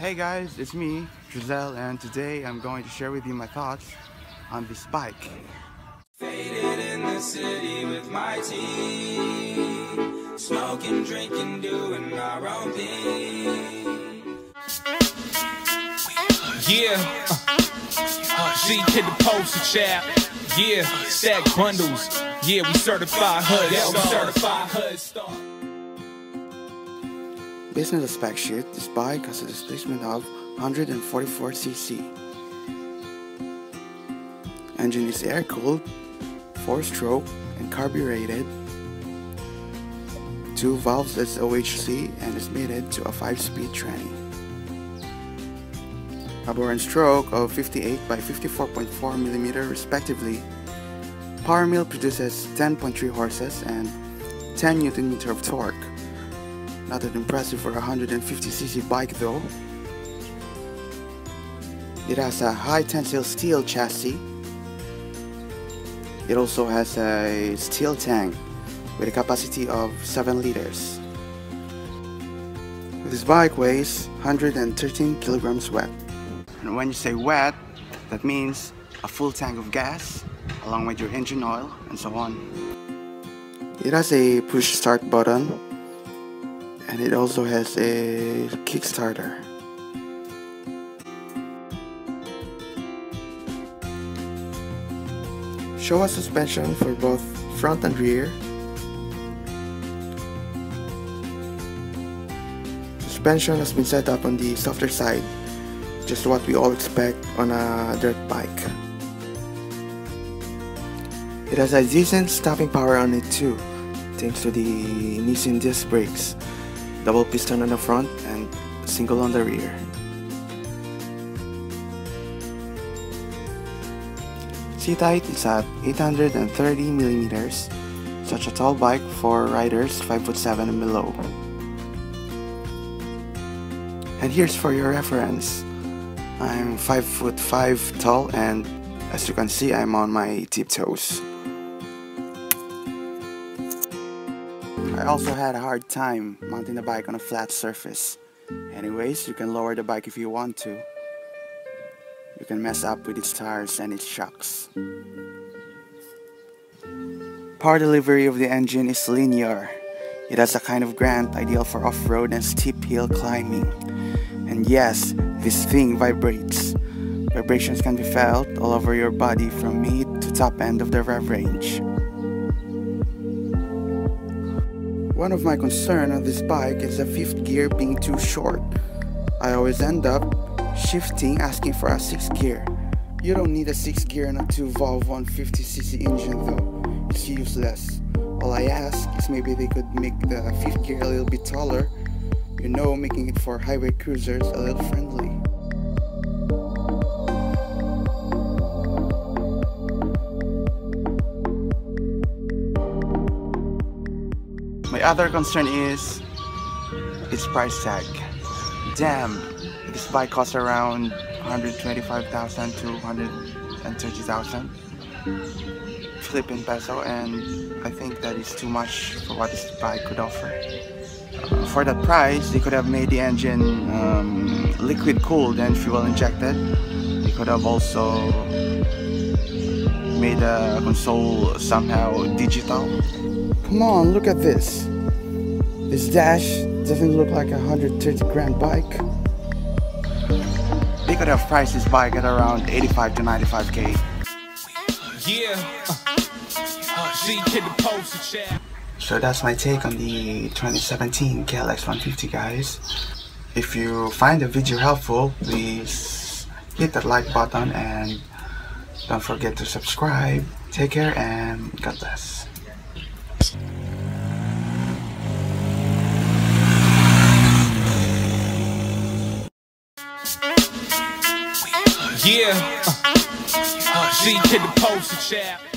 Hey guys, it's me, Giselle, and today I'm going to share with you my thoughts on this bike. Faded in the city with my team, smoking, drinking, doing our own thing. Yeah, uh, G hit the poster child. Yeah, stack bundles. Yeah, we certified HUD. Yeah, we certified HUD star. Based on the spec sheet, this bike has a displacement of 144cc. Engine is air-cooled, 4-stroke and carbureted. Two valves SOHC and is mated to a 5-speed tranny. A bore and stroke of 58 by 54.4 mm respectively. Power mill produces 10.3 horses and 10 Nm of torque. Not that impressive for a 150cc bike though. It has a high tensile steel chassis. It also has a steel tank with a capacity of 7 liters. This bike weighs 113 kilograms wet. And when you say wet, that means a full tank of gas along with your engine oil and so on. It has a push start button and it also has a Kickstarter. Showa suspension for both front and rear. Suspension has been set up on the softer side, just what we all expect on a dirt bike. It has a decent stopping power on it too, thanks to the Nissin disc brakes double piston on the front and single on the rear. Seat height is at 830 millimeters, such a tall bike for riders 5 foot 7 and below. And here's for your reference. I'm 5 foot 5 tall and as you can see I'm on my tiptoes. I also had a hard time mounting the bike on a flat surface. Anyways, you can lower the bike if you want to. You can mess up with its tires and its shocks. Power delivery of the engine is linear. It has a kind of grunt ideal for off-road and steep hill climbing. And yes, this thing vibrates. Vibrations can be felt all over your body from mid to top end of the rev range. One of my concerns on this bike is the fifth gear being too short. I always end up shifting asking for a sixth gear. You don't need a sixth gear in a 2 valve 150cc engine though, it's useless. All I ask is maybe they could make the fifth gear a little bit taller, you know making it for highway cruisers a little friendly. My other concern is its price tag. Damn, this bike costs around 125,000 to 130,000 Philippine peso and I think that is too much for what this bike could offer. Uh, for that price, they could have made the engine um, liquid cooled and fuel injected. They could have also made the console somehow digital. Come on, look at this. This dash doesn't look like a 130 grand bike. They could have priced this bike at around 85 to 95k. Yeah, uh, uh, G hit the poster child. So that's my take on the 2017 KLX 150 guys. If you find the video helpful, please hit that like button and don't forget to subscribe. Take care and God bless. Yeah, uh, G hit the poster.